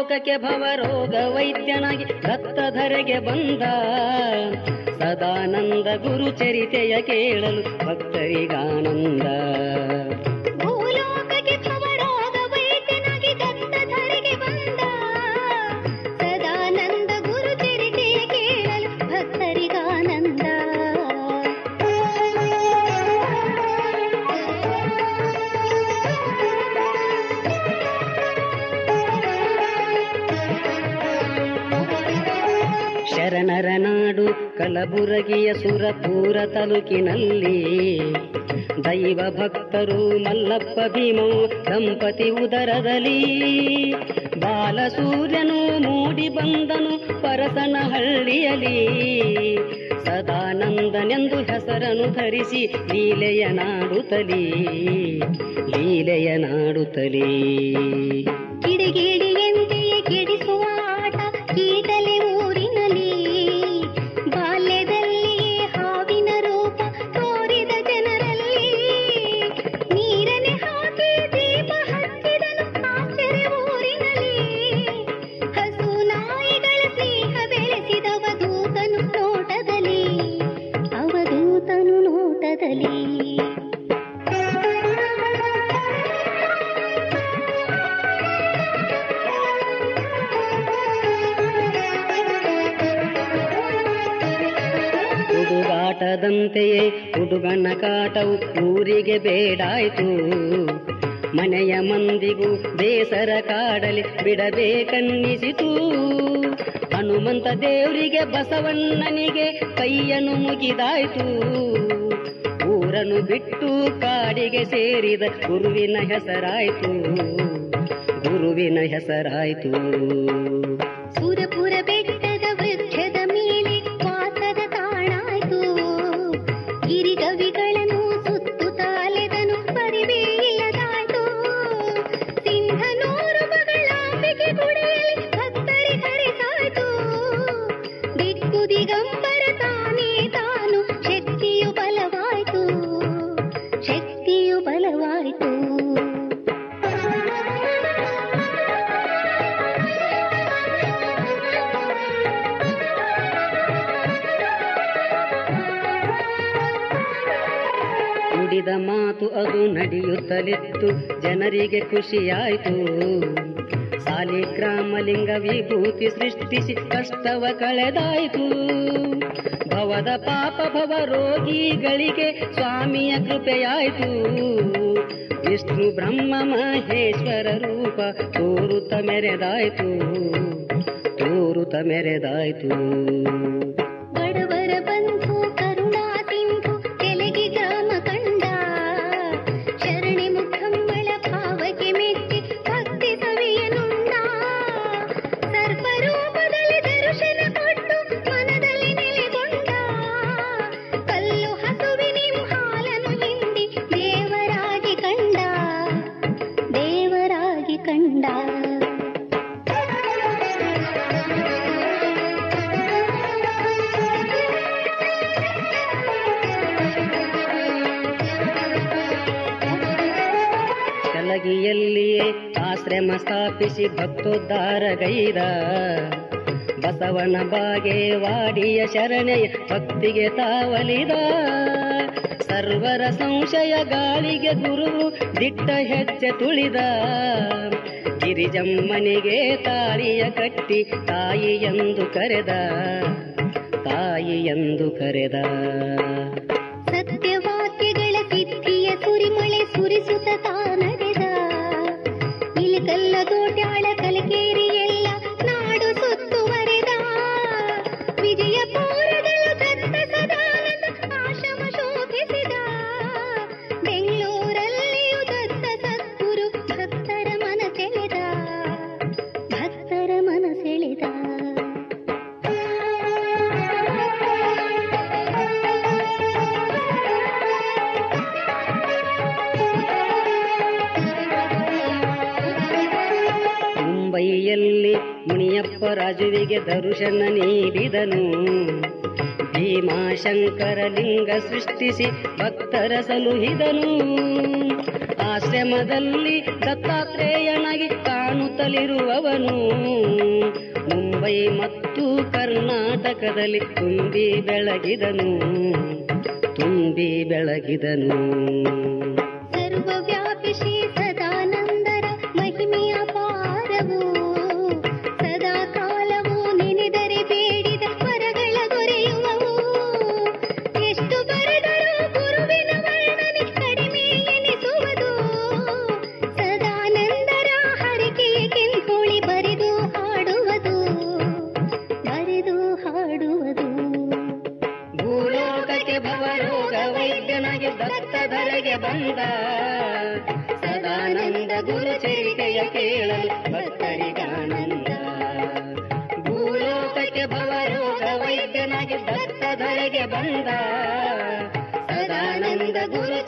ಭೂಲೋಕಕ್ಕೆ ಭವರೋಗ ವೈದ್ಯನಾಗಿ ದತ್ತಧರೆಗೆ ಬಂದ. ಸದಾನಂದ ಗುರು ಚರಿತೆಯ ಕೇಳಲು ಭಕ್ತರಿಗಾನಂದ. ಕಲಬುರಗಿಯ ಸುರಪುರ ತಾಲೂಕಿನಲ್ಲಿ ದೈವ ಭಕ್ತರು ಮಲ್ಲಪ್ಪ ಭೀಮೋ ದಂಪತಿ ಉದರದಲ್ಲಿ. ಬಾಲಸೂರ್ಯನು ಮೂಡಿ ಬಂದನು ಪರಸನಹಳ್ಳಿಯಲ್ಲಿ. ಸದಾನಂದನೆಂದು ಹೆಸರನು ಧರಿಸಿ ಲೀಲೆಯ ನಾಡುತ್ತಲೀ ಲೀಲೆಯ ನಾಡುತ್ತಲೀ ಕಿಡಿಗಿಡಿಯಂತೆಯೇ ನೋಟದಲ್ಲಿ ಹುಡುಗಾಟದಂತೆಯೇ ಹುಡುಗನ ಕಾಟವು ಊರಿಗೆ ಬೇಡಾಯ್ತು. ಮನೆಯ ಮಂದಿಗೂ ಬೇಸರ ಕಾಡಲಿ ಬಿಡಬೇಕನ್ನಿಸಿತು. ಹನುಮಂತ ದೇವರಿಗೆ ಬಸವಣ್ಣನಿಗೆ ಕೈಯನ್ನು ಮುಗಿದಾಯ್ತು. ಊರನ್ನು ಬಿಟ್ಟು ಕಾಡಿಗೆ ಸೇರಿದ ಗುರುವಿನ ಹೆಸರಾಯ್ತು. ಗುರುವಿನ ಹೆಸರಾಯ್ತು. ವೃಕ್ಷದ ಮಾತು ಅದು ನಡೆಯುತ್ತಲಿತ್ತು. ಜನರಿಗೆ ಖುಷಿಯಾಯಿತು. ಸಾಲಿಗ್ರಾಮಲಿಂಗ ವಿಭೂತಿ ಸೃಷ್ಟಿಸಿ ಕಷ್ಟವ ಕಳೆದಾಯಿತು. ಭವದ ಪಾಪ ಭವ ರೋಗಿಗಳಿಗೆ ಸ್ವಾಮಿಯ ಕೃಪೆಯಾಯಿತು. ವಿಷ್ಣು ಬ್ರಹ್ಮ ಮಹೇಶ್ವರ ರೂಪ ತೋರುತ ಮೆರೆದಾಯಿತು. ತೋರುತ ಮೆರೆದಾಯಿತು. ಬಡವರ ಬಂಧು ಆಶ್ರಮ ಸ್ಥಾಪಿಸಿ ಭಕ್ತೋದ್ಧಾರಗೈದ ಬಸವನ ಬಾಗೇವಾಡಿಯ ಶರಣೆಯ ಭಕ್ತಿಗೆ ತಾವಲಿದ. ಸರ್ವರ ಸಂಶಯ ಗಾಳಿಗೆ ಗುರು ದಿಟ್ಟ ಹೆಜ್ಜೆ ತುಳಿದ. ಗಿರಿಜಮ್ಮನಿಗೆ ತಾಳಿಯ ಕಟ್ಟಿ ತಾಯಿ ಎಂದು ಕರೆದ. ತಾಯಿ ಎಂದು ಕರೆದ. ಅಯ್ಯಪ್ಪ ರಾಜುವಿಗೆ ದರ್ಶನ ನೀಡಿದನು. ಭೀಮಾಶಂಕರ ಲಿಂಗ ಸೃಷ್ಟಿಸಿ ಭಕ್ತರ ಸಲುಹಿದನು. ಆಶ್ರಮದಲ್ಲಿ ದತ್ತಾತ್ರೇಯನಾಗಿ ಕಾಣುತ್ತಲಿರುವವನು. ಮುಂಬೈ ಮತ್ತು ಕರ್ನಾಟಕದಲ್ಲಿ ತುಂಬಿ ಬೆಳಗಿದನು. ತುಂಬಿ ಬೆಳಗಿದನು. ಭಕ್ತಧರೆಗೆ ಬಂದ. ಸದಾನಂದ ಗುರು ಚರಿತೆಯ ಕೇಳಲು ಭಕ್ತರಿಗಾನಂದ. ಭೂಲೋಕಕ್ಕೆ ಭವರೋಗ ವೈದ್ಯನಾಗಿ ಭಕ್ತಧರೆಗೆ ಬಂದ. ಸದಾನಂದ ಗುರು